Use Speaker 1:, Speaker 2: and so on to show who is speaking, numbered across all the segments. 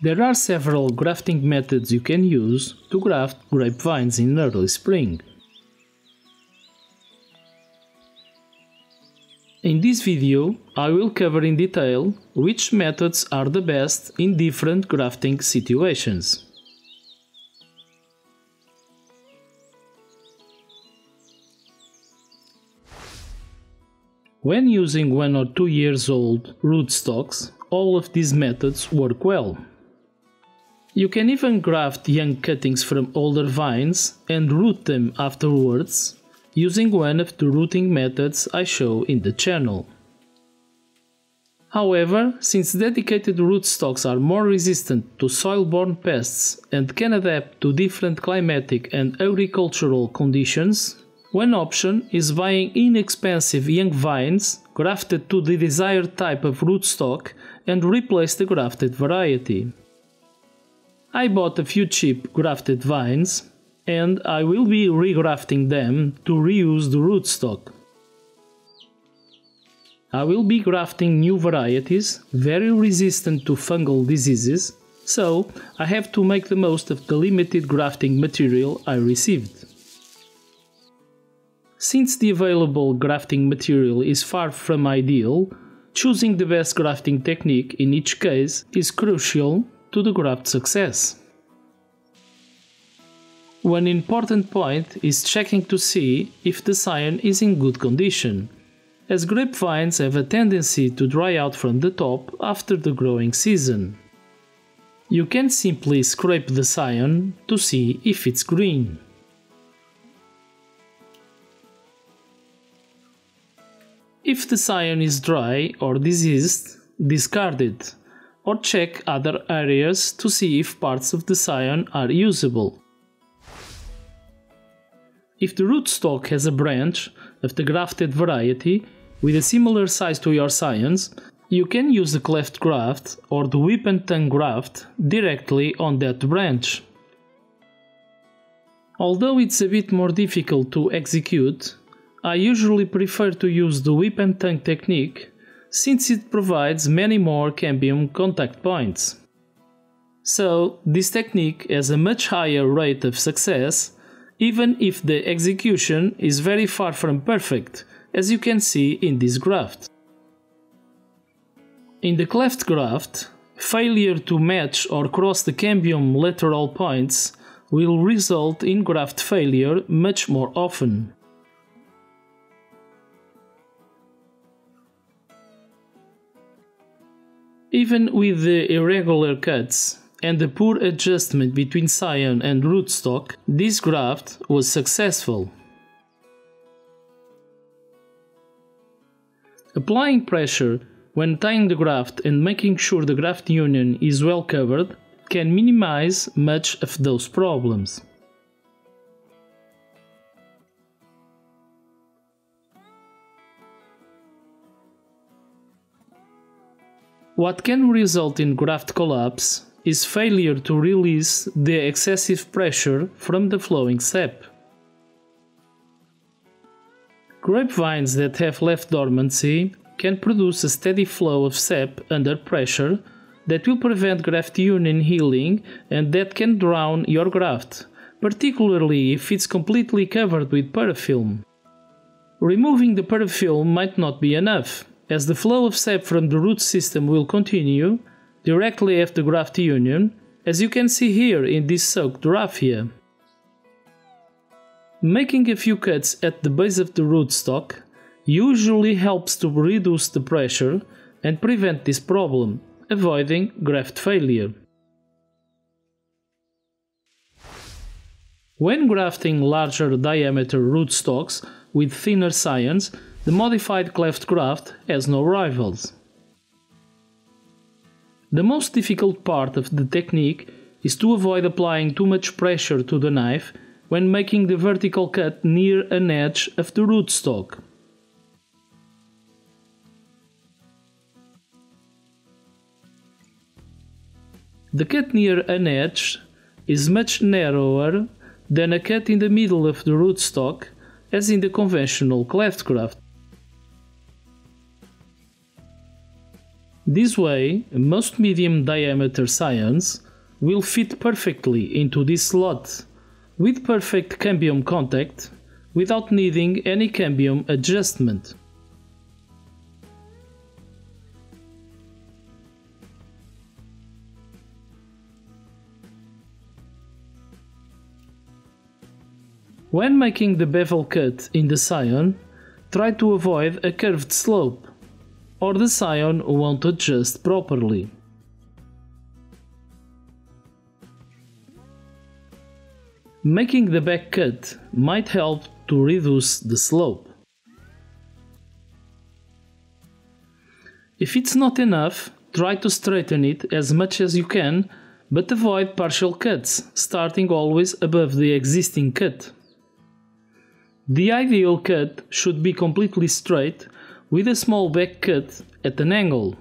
Speaker 1: There are several grafting methods you can use to graft grapevines in early spring. In this video, I will cover in detail which methods are the best in different grafting situations. When using one or two years old rootstocks, all of these methods work well. You can even graft young cuttings from older vines and root them afterwards using one of the rooting methods I show in the channel. However, since dedicated rootstocks are more resistant to soil-borne pests and can adapt to different climatic and agricultural conditions, one option is buying inexpensive young vines grafted to the desired type of rootstock and replace the grafted variety. I bought a few cheap grafted vines and I will be regrafting them to reuse the rootstock. I will be grafting new varieties very resistant to fungal diseases, so I have to make the most of the limited grafting material I received. Since the available grafting material is far from ideal, choosing the best grafting technique in each case is crucial to the graft success. One important point is checking to see if the scion is in good condition, as grapevines have a tendency to dry out from the top after the growing season. You can simply scrape the scion to see if it's green. If the scion is dry or diseased, discard it, or check other areas to see if parts of the scion are usable. If the rootstock has a branch of the grafted variety with a similar size to your scions, you can use the cleft graft or the whip and tongue graft directly on that branch. Although it's a bit more difficult to execute, I usually prefer to use the whip and tongue technique since it provides many more cambium contact points. So, this technique has a much higher rate of success even if the execution is very far from perfect, as you can see in this graft. In the cleft graft, failure to match or cross the cambium lateral points will result in graft failure much more often. Even with the irregular cuts, and the poor adjustment between scion and rootstock, this graft was successful. Applying pressure when tying the graft and making sure the graft union is well covered can minimize much of those problems. What can result in graft collapse is failure to release the excessive pressure from the flowing sap. Grapevines that have left dormancy can produce a steady flow of sap under pressure that will prevent graft union healing and that can drown your graft, particularly if it's completely covered with parafilm. Removing the parafilm might not be enough, as the flow of sap from the root system will continue directly after graft union, as you can see here in this soaked raffia. Making a few cuts at the base of the rootstock usually helps to reduce the pressure and prevent this problem, avoiding graft failure. When grafting larger diameter rootstocks with thinner scions, the modified cleft graft has no rivals. The most difficult part of the technique is to avoid applying too much pressure to the knife when making the vertical cut near an edge of the rootstock. The cut near an edge is much narrower than a cut in the middle of the rootstock as in the conventional cleft This way, most medium diameter scions will fit perfectly into this slot, with perfect cambium contact, without needing any cambium adjustment. When making the bevel cut in the scion, try to avoid a curved slope, or the scion won't adjust properly. Making the back cut might help to reduce the slope. If it's not enough, try to straighten it as much as you can, but avoid partial cuts, starting always above the existing cut. The ideal cut should be completely straight with a small back cut at an angle.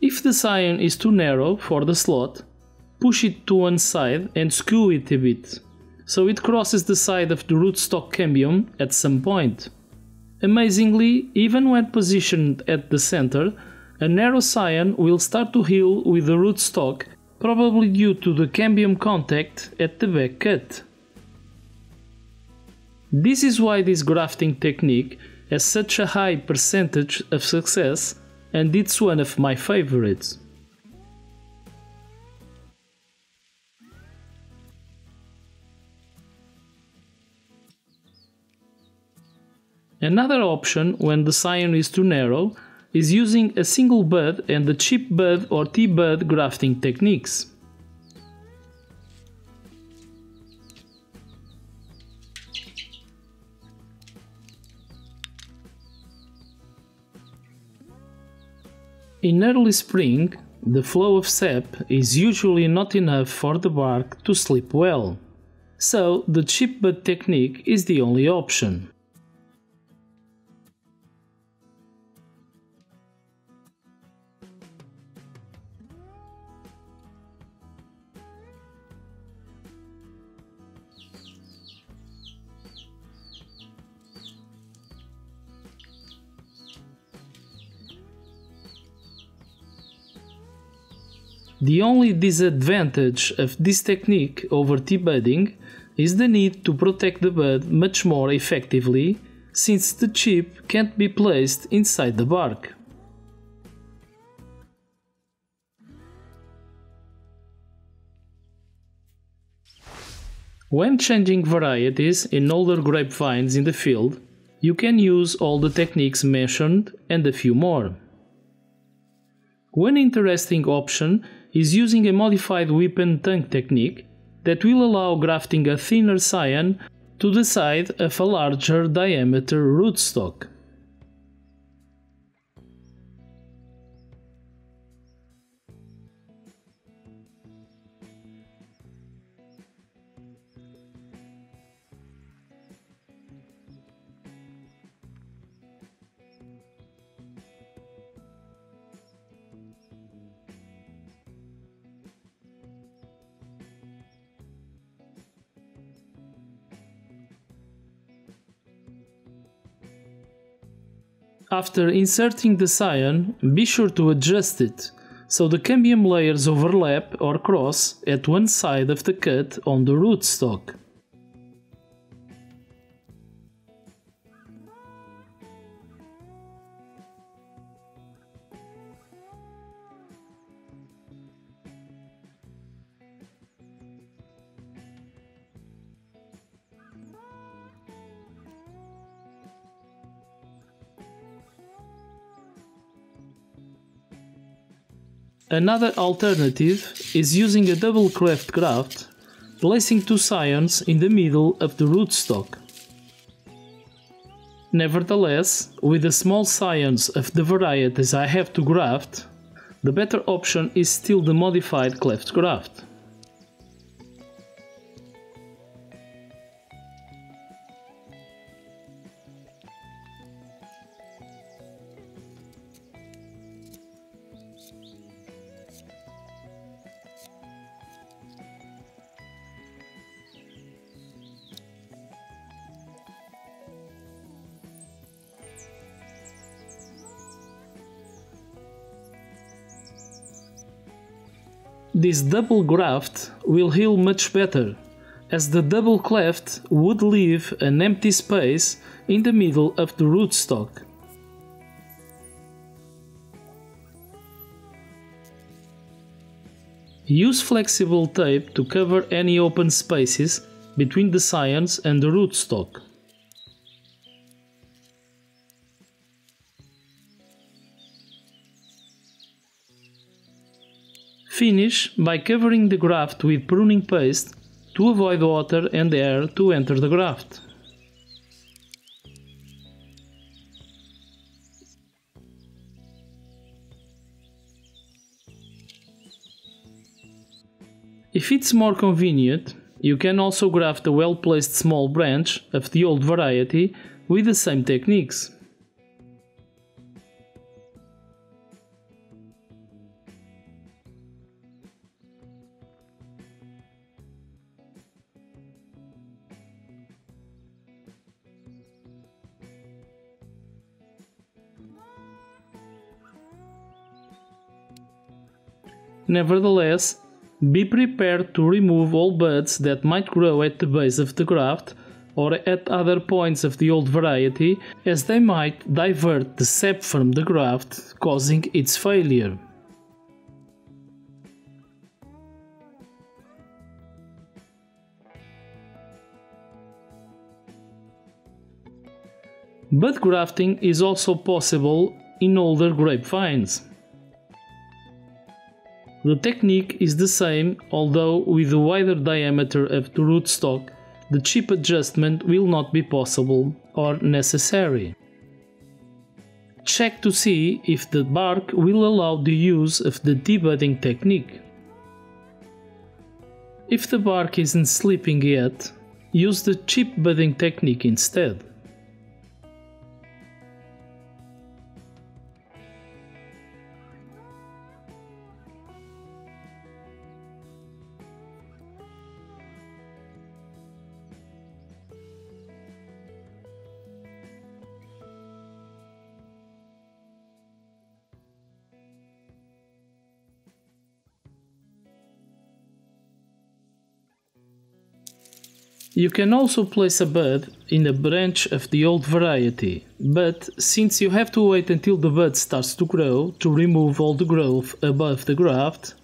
Speaker 1: If the scion is too narrow for the slot, push it to one side and skew it a bit so it crosses the side of the rootstock cambium at some point. Amazingly, even when positioned at the center, a narrow scion will start to heal with the rootstock, probably due to the cambium contact at the back cut. This is why this grafting technique has such a high percentage of success and it's one of my favorites. Another option when the scion is too narrow is using a single bud and the chip bud or T-bud grafting techniques. In early spring, the flow of sap is usually not enough for the bark to sleep well, so the chip bud technique is the only option. The only disadvantage of this technique over T-budding is the need to protect the bud much more effectively since the chip can't be placed inside the bark. When changing varieties in older grapevines in the field, you can use all the techniques mentioned and a few more. One interesting option is using a modified and tongue technique that will allow grafting a thinner scion to the side of a larger diameter rootstock. After inserting the scion, be sure to adjust it, so the cambium layers overlap or cross at one side of the cut on the rootstock. Another alternative is using a double cleft graft, placing two scions in the middle of the rootstock. Nevertheless, with the small scions of the varieties I have to graft, the better option is still the modified cleft graft. This double graft will heal much better, as the double cleft would leave an empty space in the middle of the rootstock. Use flexible tape to cover any open spaces between the scions and the rootstock. Finish by covering the graft with pruning paste to avoid water and air to enter the graft. If it's more convenient, you can also graft a well-placed small branch of the old variety with the same techniques. Nevertheless, be prepared to remove all buds that might grow at the base of the graft or at other points of the old variety, as they might divert the sap from the graft, causing its failure. Bud grafting is also possible in older grapevines. The technique is the same, although with a wider diameter of the rootstock, the chip adjustment will not be possible or necessary. Check to see if the bark will allow the use of the T-budding technique. If the bark isn't sleeping yet, use the chip budding technique instead. You can also place a bud in a branch of the old variety, but since you have to wait until the bud starts to grow to remove all the growth above the graft,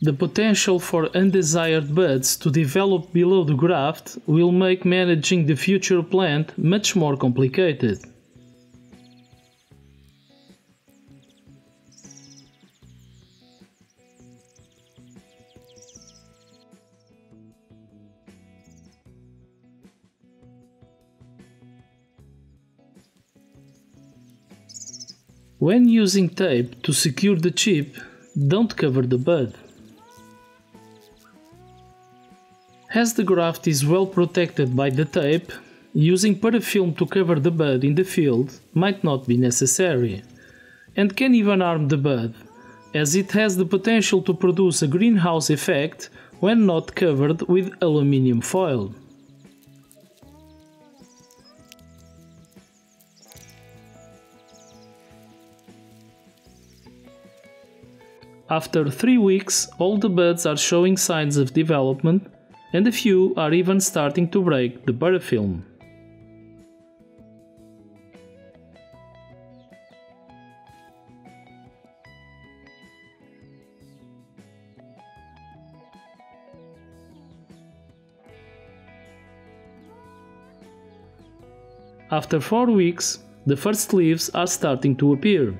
Speaker 1: the potential for undesired buds to develop below the graft will make managing the future plant much more complicated. When using tape to secure the chip, don't cover the bud. As the graft is well protected by the tape, using parafilm to cover the bud in the field might not be necessary, and can even harm the bud, as it has the potential to produce a greenhouse effect when not covered with aluminium foil. After 3 weeks, all the buds are showing signs of development and a few are even starting to break the parafilm. After 4 weeks, the first leaves are starting to appear.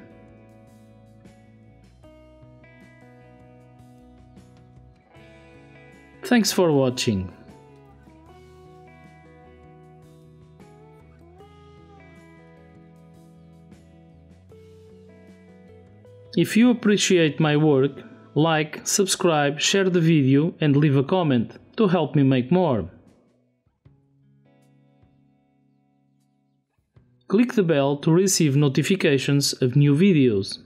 Speaker 1: Thanks for watching. If you appreciate my work, like, subscribe, share the video and leave a comment to help me make more. Click the bell to receive notifications of new videos.